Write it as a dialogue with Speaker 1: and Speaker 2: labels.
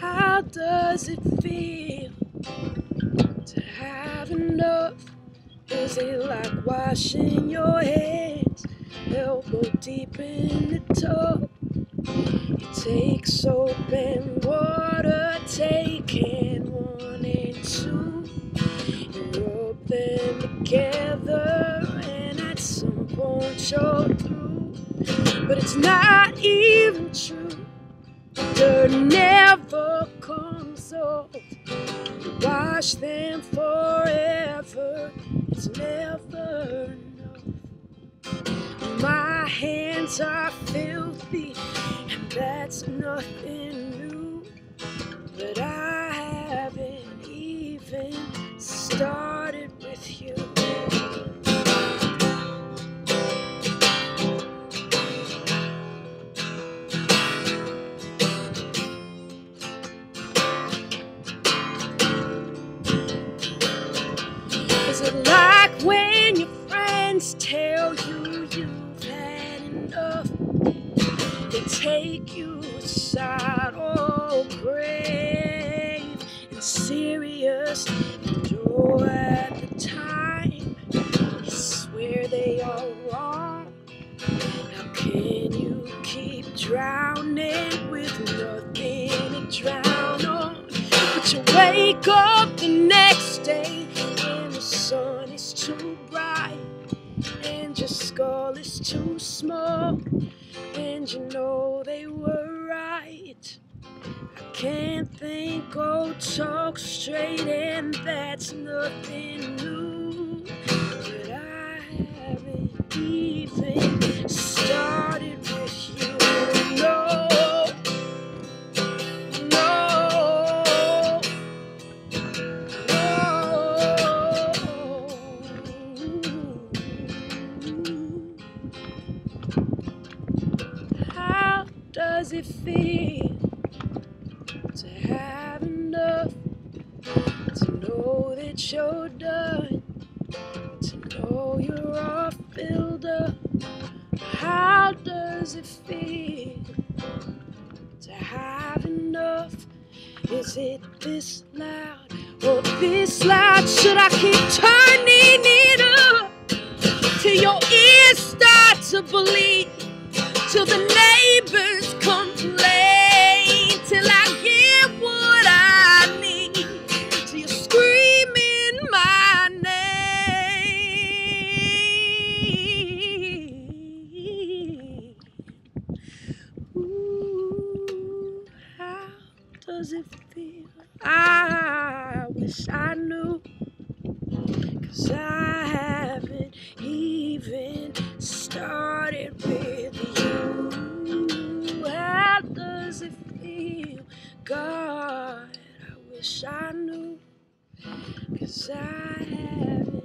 Speaker 1: How does it feel to have enough? Is it like washing your hands elbow deep in the tub? You take soap and water, taking together, and at some point you're through. But it's not even true. Dirt never comes off. You wash them forever. It's never enough. My hands are filthy, and that's nothing new. But I haven't even started enough? They take you aside, all brave and serious. And oh, at the time, you swear they are wrong. How can you keep drowning with nothing to drown on? But you wake up the next day your skull is too small and you know they were right. I can't think or talk straight and that's nothing new. Does it feel to have enough? To know that you're done, to know you're all filled up. How does it feel to have enough? Is it this loud or this loud? Should I keep turning it up till your ears start to bleed? Till the neighbors does it feel? I wish I knew. Cause I haven't even started with you. How does it feel? God, I wish I knew. Cause I haven't.